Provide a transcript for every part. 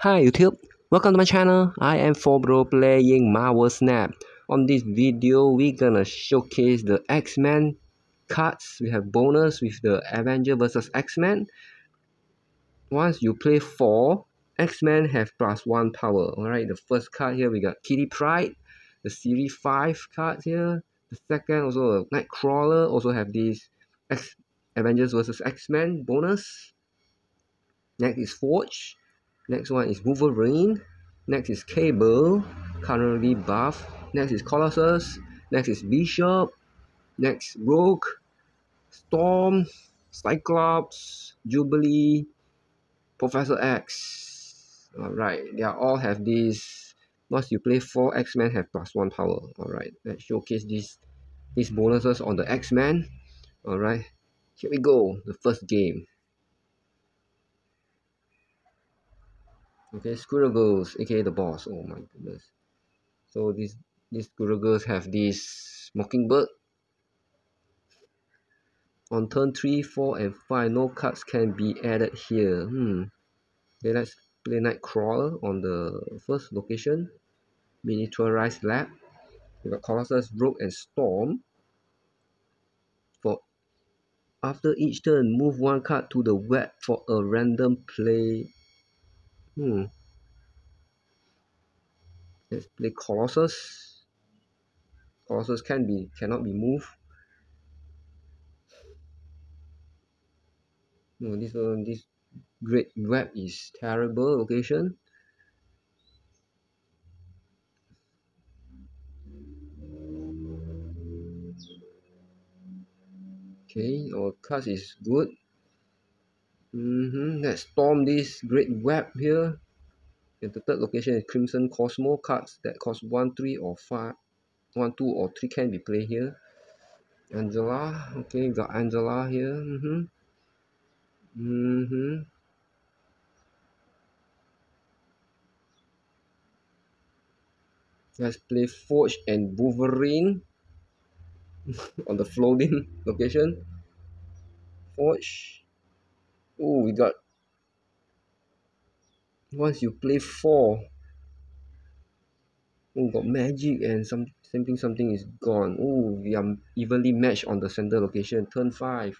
Hi YouTube, welcome to my channel. I am 4Bro playing Marvel Snap. On this video, we're gonna showcase the X-Men cards. We have bonus with the Avenger vs X-Men. Once you play 4, X-Men have plus 1 power. Alright, the first card here we got Kitty Pryde. The Series 5 card here. The second also Nightcrawler. Also have this X Avengers vs X-Men bonus. Next is Forge next one is Wolverine. Next is Cable. Currently buff. Next is Colossus. Next is Bishop. Next Rogue. Storm. Cyclops. Jubilee. Professor X. Alright they all have this. Once you play 4 X-Men have plus 1 power. Alright let's showcase these these bonuses on the X-Men. Alright here we go. The first game okay squirrel girls aka the boss. Oh my goodness. So these these squirrel girls have this mockingbird. On turn 3 4 and 5 no cards can be added here. Hmm. Okay let's play nightcrawler on the first location. Miniaturized lab. We got colossus rogue and storm. For after each turn move one card to the web for a random play Hmm. Let's play Colossus. Colossus can be cannot be moved. No, this one this great web is terrible location. Okay, our cast is good. Mm-hmm. Let's storm this great web here. And the third location is Crimson Cosmo cards that cost 1, 3 or 5. 1, 2 or 3 can be played here. Angela. Okay, got Angela here. Mm-hmm. Mm-hmm. Let's play Forge and Wolverine on the floating location. Forge oh we got once you play four oh got magic and some something something is gone. Oh we are evenly matched on the center location. Turn five.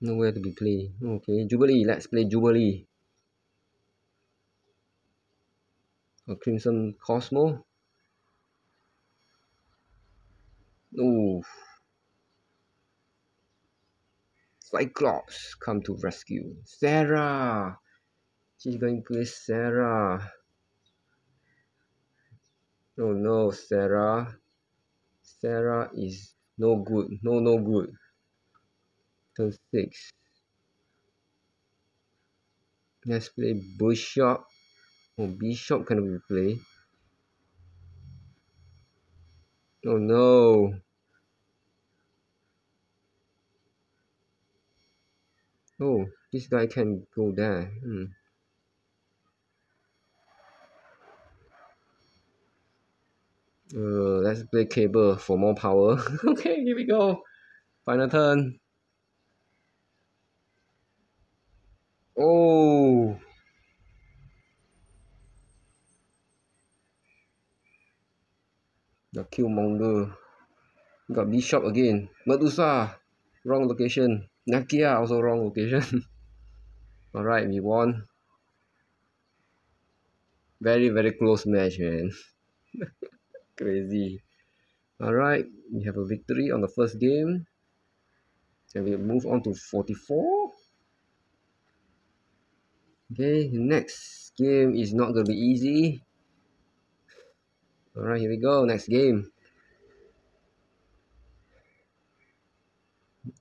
Nowhere to be played. Okay jubilee let's play jubilee. A crimson cosmo. Oh Cyclops come to rescue. Sera! She's going to play Sera. Oh no, Sera. Sera is no good. No, no good. Turn 6. Let's play Bishop. Oh, Bishop can we play? Oh no. Oh, this guy can go there. Hmm. Uh, let's play cable for more power. okay, here we go. Final turn. Oh. The Killmonger. Got Bishop again. Medusa. Wrong location. Nakia also wrong location. Alright, we won. Very, very close match, man. Crazy. Alright, we have a victory on the first game. And we move on to 44. Okay, next game is not going to be easy. Alright, here we go. Next game.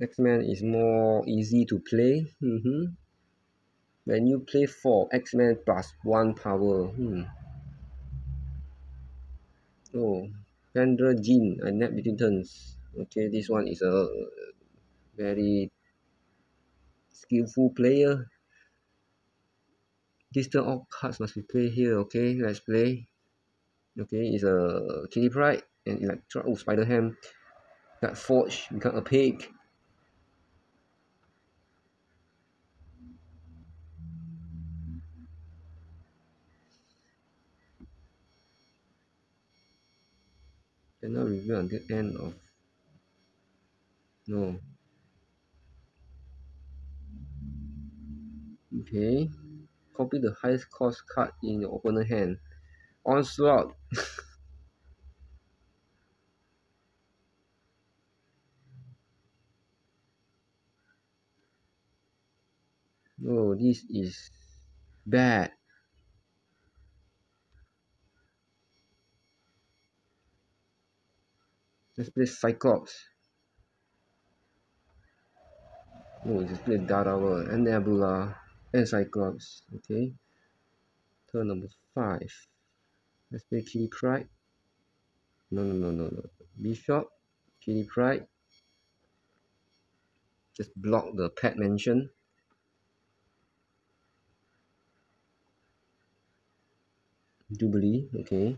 X-Men is more easy to play. Mm-hmm. When you play for X-Men plus one power. Hmm. Oh, Kendra Jean, a net between turns. Okay, this one is a very skillful player. This turn all cards must be played here. Okay, let's play. Okay, it's a Kitty Pryde and Elektra. Oh, Spider Ham. Got Forge, become a pig. Cannot review until end of no. Okay. Copy the highest cost card in your opponent hand. Onslaught. Oh this is bad let's play cyclops. Oh let's play Daredevil and Nebula and Cyclops okay? Turn number five. Let's play Kitty Pryde no no no no no. Bishop Kitty Pryde just block the pet mention Jubilee okay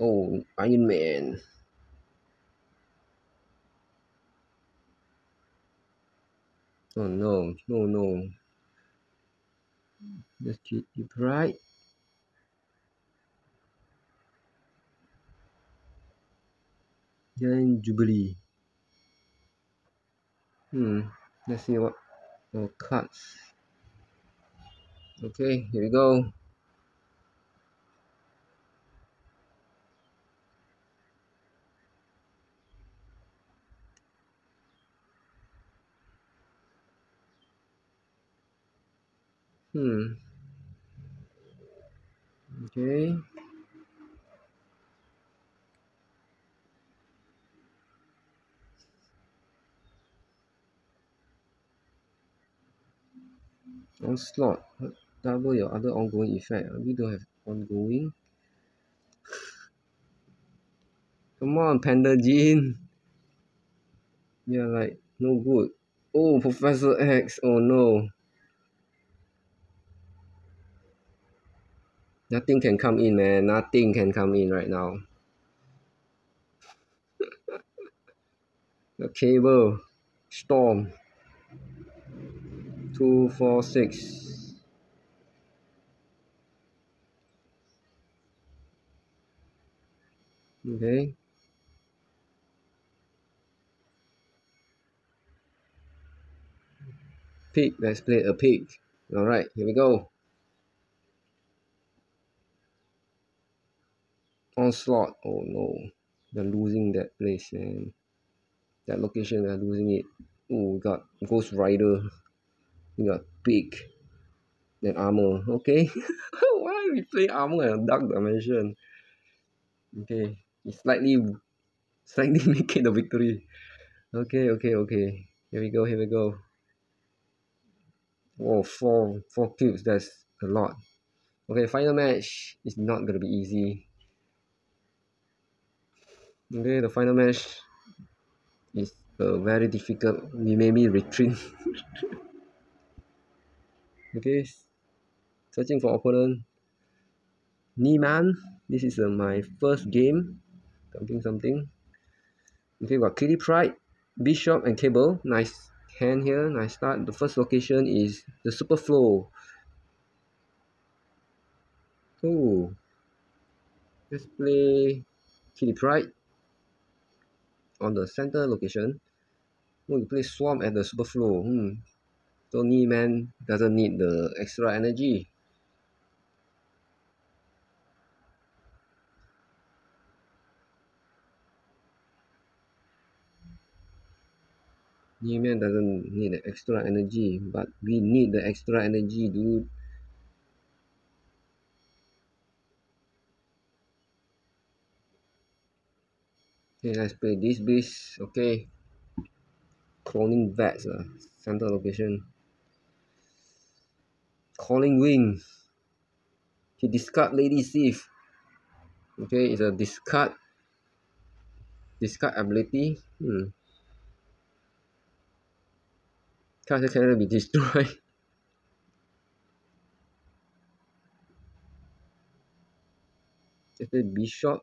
oh Iron Man. Oh no. No no. Just keep it right. Then Jubilee. Hmm. Let's see what oh cards okay here we go hmm. Okay. Onslaught double your other ongoing effect. We don't have ongoing. Come on panda jean. Yeah like no good. Oh professor x. Oh no nothing can come in man. Nothing can come in right now. The cable storm. Two four six. Okay. Pig let's play a pig all right here we go onslaught. Oh no. They're losing that place man. That location they're losing it. Oh we got ghost rider. We got pig then armor. Okay. Why we play armor and dark dimension? Okay. It's slightly slightly make it the victory. Okay okay okay. Here we go here we go. Oh four four cubes that's a lot. Okay final match is not gonna be easy okay the final match is uh, very difficult we maybe retreat. Okay searching for opponent. Niman this is uh, my first game. Something something. Okay got Kitty Pryde Bishop and Cable. Nice hand here nice start. The first location is the Superflow. Oh let's play Kitty Pryde on the center location. Oh you play Swarm at the Superflow hmm so man doesn't need the extra energy. Man doesn't need the extra energy but we need the extra energy dude okay let's play this beast okay. Cloning Vats uh, center location. Colleen Wing he discard lady Sif okay it's a discard. Discard ability. Hmm. Cards cannot be destroyed. Just play bishop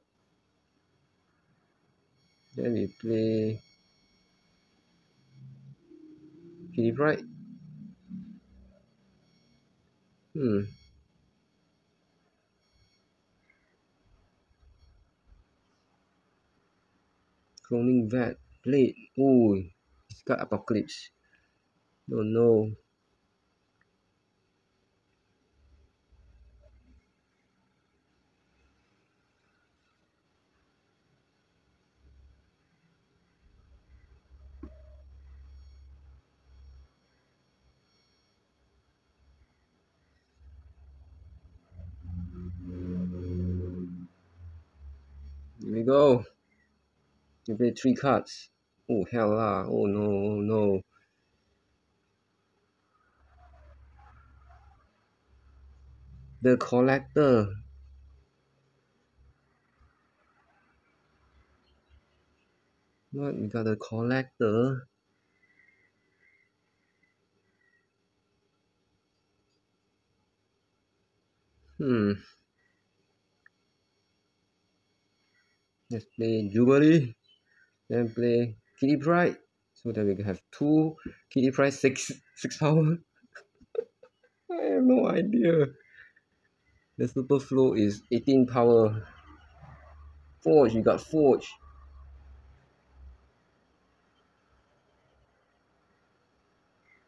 then we play. Kitty Pryde hmm. Cloning Vat blade oh it's got apocalypse. Don't know. Go. You play three cards. Oh Hela. Oh no, oh no. The collector. What we got the collector? Hmm. Let's play Jubilee. Then play Kitty Pryde. So that we can have two Kitty Pryde six six power. I have no idea. The Superflow is 18 power. Forge, you got Forge.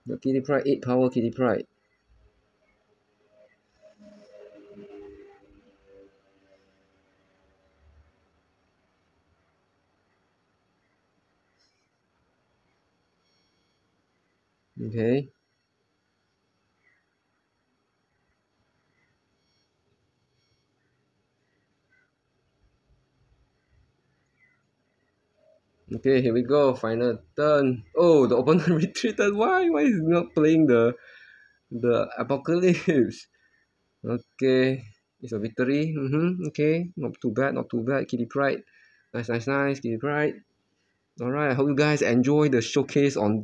The Kitty Pryde 8 power Kitty Pryde. Okay. Okay, here we go. Final turn. Oh, the opponent retreated. Why? Why is not playing the the apocalypse? Okay, it's a victory. Mm-hmm. Okay, not too bad. Not too bad. Kitty Pryde. Nice, nice, nice. Kitty Pryde. Alright, I hope you guys enjoy the showcase on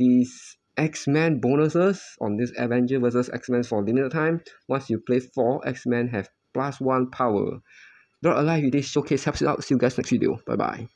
these X-Men bonuses on this Avenger versus X-Men for limited time. Once you play 4, X-Men have plus 1 power. Not alive with this showcase helps you out. See you guys next video. Bye bye.